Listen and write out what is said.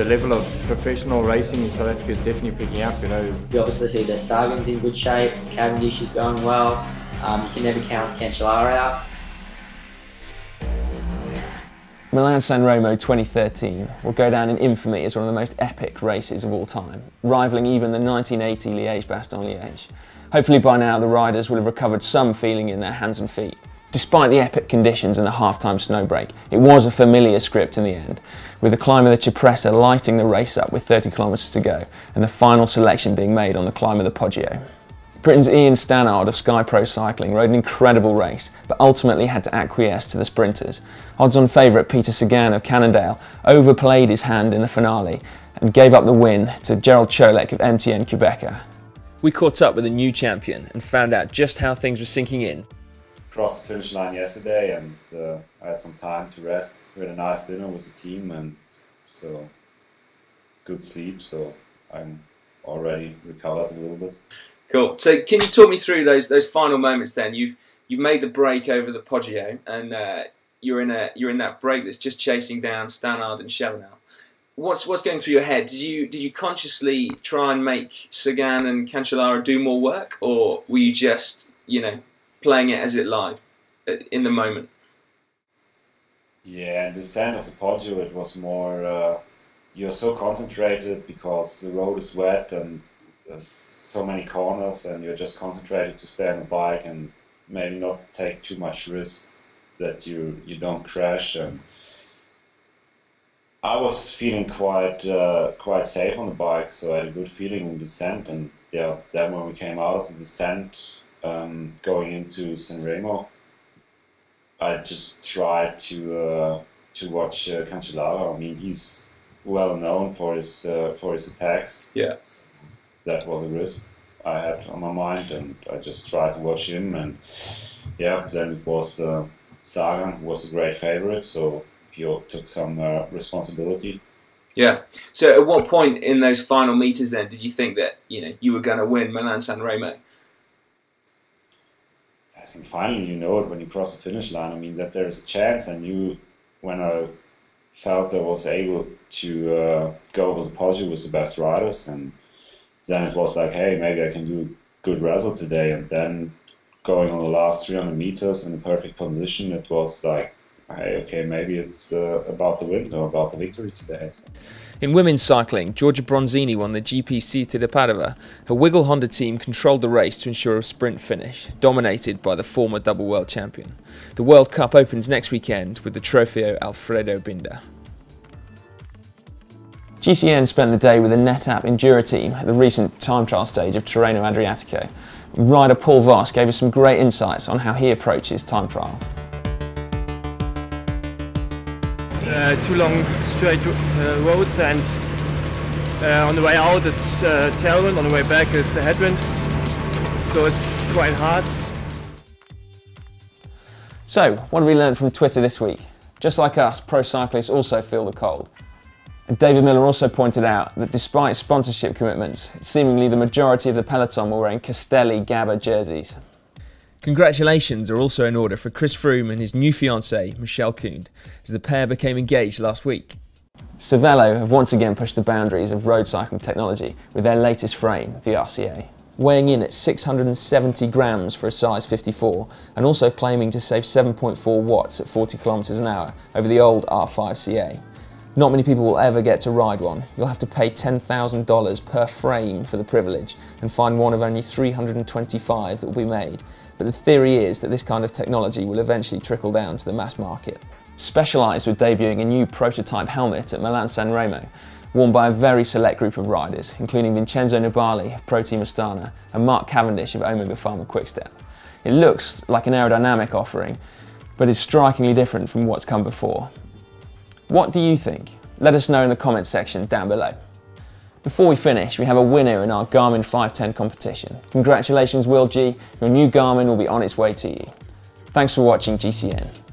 the level of professional racing in South Africa is definitely picking up. You know, you obviously see that Sagan's in good shape, Cavendish is going well. Um, you can never count Cancellara out. Milan San Remo 2013 will go down in infamy as one of the most epic races of all time, rivaling even the 1980 Liège-Bastogne-Liège. Hopefully by now the riders will have recovered some feeling in their hands and feet. Despite the epic conditions and the half-time snow break, it was a familiar script in the end, with the climb of the Cipressa lighting the race up with 30 kilometres to go, and the final selection being made on the climb of the Poggio. Britain's Ian Stannard of Sky Pro Cycling rode an incredible race, but ultimately had to acquiesce to the sprinters. Odds-on favourite Peter Sagan of Cannondale overplayed his hand in the finale and gave up the win to Gerald Ciolek of MTN Qhubeka. We caught up with a new champion and found out just how things were sinking in. Crossed the finish line yesterday and uh, I had some time to rest. We had a nice dinner with the team and so good sleep, so I'm already recovered a little bit. Cool. So, can you talk me through those those final moments? Then you've you've made the break over the Poggio, and uh, you're in a you're in that break that's just chasing down Stannard and Chavanel. What's what's going through your head? Did you did you consciously try and make Sagan and Cancellara do more work, or were you just you know playing it as it lied uh, in the moment? Yeah, and the descent of the Poggio, it was more. Uh, you're so concentrated because the road is wet and there's so many corners and you're just concentrated to stay on the bike and maybe not take too much risk that you you don't crash and I was feeling quite uh, quite safe on the bike so I had a good feeling in the descent and yeah then when we came out of the descent um, going into San Remo I just tried to uh, to watch uh, Cancellara I mean he's well known for his uh, for his attacks yes that was a risk I had on my mind, and I just tried to watch him. And yeah, then it was uh, Sagan, who was a great favorite, so he took some uh, responsibility. Yeah. So, at what point in those final meters, then, did you think that you know you were going to win Milan San Remo? I think finally you know it when you cross the finish line. I mean that there is a chance, and you, when I felt I was able to uh, go over the podium with the best riders, and then it was like, hey, maybe I can do a good result today. And then going on the last 300 meters in the perfect position, it was like, okay, maybe it's uh, about the win or about the victory today. So. In women's cycling, Giorgia Bronzini won the GP Città di Padova. Her Wiggle Honda team controlled the race to ensure a sprint finish, dominated by the former double world champion. The World Cup opens next weekend with the Trofeo Alfredo Binda. GCN spent the day with the NetApp Endura team at the recent time trial stage of Tirreno Adriatico. Rider Paul Voss gave us some great insights on how he approaches time trials. Uh, two long straight uh, roads and uh, on the way out it's uh, tailwind, on the way back is a headwind, so it's quite hard. So, what have we learned from Twitter this week? Just like us, pro cyclists also feel the cold. David Millar also pointed out that despite sponsorship commitments, seemingly the majority of the peloton were wearing Castelli Gabba jerseys. Congratulations are also in order for Chris Froome and his new fiancée, Michelle Cound, as the pair became engaged last week. Cervelo have once again pushed the boundaries of road cycling technology with their latest frame, the RCA. Weighing in at 670 grams for a size 54 and also claiming to save 7.4 watts at 40 kilometers an hour over the old R5CA. Not many people will ever get to ride one. You'll have to pay $10,000 per frame for the privilege and find one of only 325 that will be made. But the theory is that this kind of technology will eventually trickle down to the mass market. Specialized with debuting a new prototype helmet at Milan San Remo, worn by a very select group of riders, including Vincenzo Nibali of Pro Team Astana and Mark Cavendish of Omega Pharma Quickstep. It looks like an aerodynamic offering, but is strikingly different from what's come before, what do you think? Let us know in the comments section down below. Before we finish, we have a winner in our Garmin 510 competition. Congratulations Will G, your new Garmin will be on its way to you. Thanks for watching GCN.